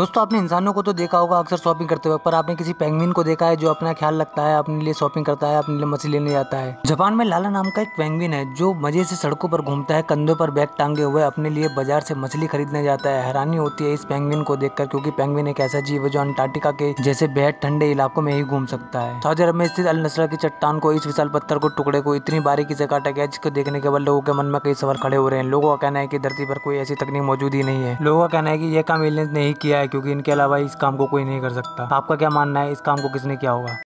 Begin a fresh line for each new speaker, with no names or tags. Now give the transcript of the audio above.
दोस्तों, आपने इंसानों को तो देखा होगा अक्सर शॉपिंग करते वक्त, पर आपने किसी पेंगुइन को देखा है जो अपना ख्याल रखता है, अपने लिए शॉपिंग करता है, अपने लिए मछली लेने जाता है? जापान में लाला नाम का एक पेंगुइन है, जो मज़े से सड़कों पर घूमता है, कंधों पर बैग टांगे हुए, अपने लिए बाज़ार से मछली खरीदने जाता है। हैरानी होती है इस पेंगुइन को देखकर, क्योंकि पेंगुइन एक ऐसा जीव है जो अंटार्कटिका के जैसे बेहद ठंडे इलाकों में ही घूम सकता है। सऊदी अरब में स्थित अल नसरा की चट्टान को, इस विशाल पत्थर को, टुकड़े को, इतनी बारीकी से काटा गया जिसको देखने के बाद लोगों के मन में कई सवाल खड़े हो रहे हैं। लोगों का कहना है की धरती पर कोई ऐसी तकनीक मौजूद ही नहीं है। लोगों का कहना है की यह काम एलियंस नहीं किया है क्योंकि इनके अलावा इस काम को कोई नहीं कर सकता। आपका क्या मानना है? इस काम को किसने किया होगा?